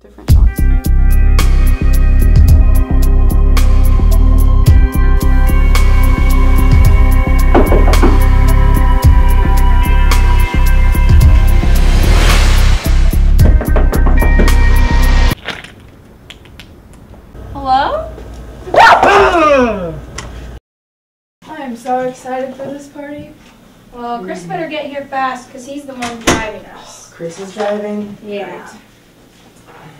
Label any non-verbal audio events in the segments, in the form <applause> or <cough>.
Different shots. Hello? <coughs> I'm so excited for this party. Well, Chris mm. better get here fast because he's the one driving us. Chris is driving? Yeah.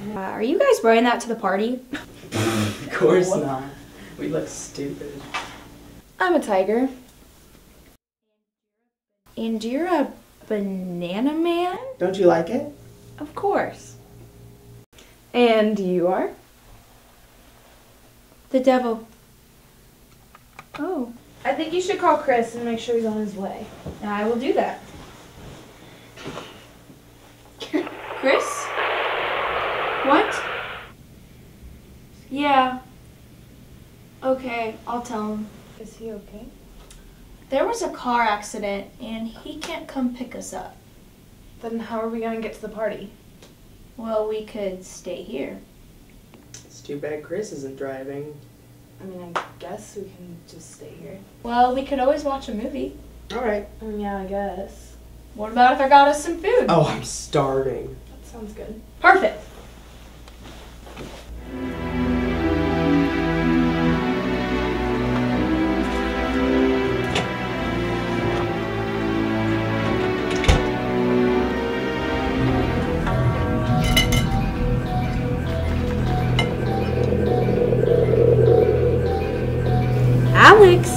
Uh, are you guys wearing that to the party? <laughs> Of course not. We look stupid. I'm a tiger. And you're a banana man? Don't you like it? Of course. And you are? The devil. Oh, I think you should call Chris and make sure he's on his way. I will do that. Chris? What? Yeah. Okay, I'll tell him. Is he okay? There was a car accident and he can't come pick us up. Then how are we gonna get to the party? Well, we could stay here. It's too bad Chris isn't driving. I mean, I guess we can just stay here. Well, we could always watch a movie. Alright. I mean, yeah, I guess. What about if I got us some food? Oh, I'm starving. That sounds good. Perfect.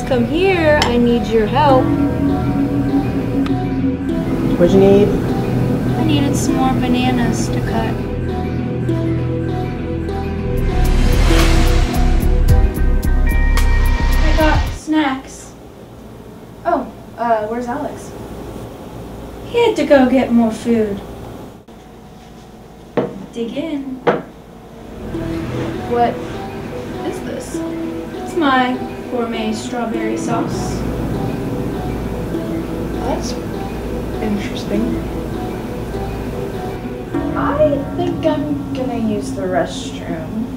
Come here. I need your help. What'd you need? I needed some more bananas to cut. I got snacks. Oh, uh, where's Alex? He had to go get more food. Dig in. What is this? It's my gourmet strawberry sauce. That's interesting. I think I'm gonna use the restroom.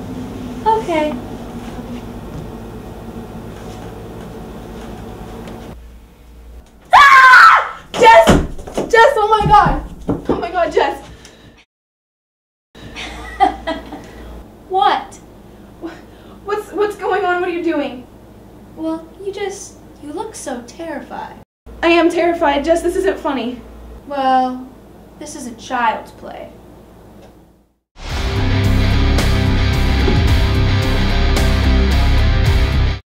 Okay. Ah! Jess! Jess, oh my god! Oh my god, Jess! <laughs> What? What's what's going on? What are you doing? You look so terrified. I am terrified, Jess. This isn't funny. Well, this isn't child's play.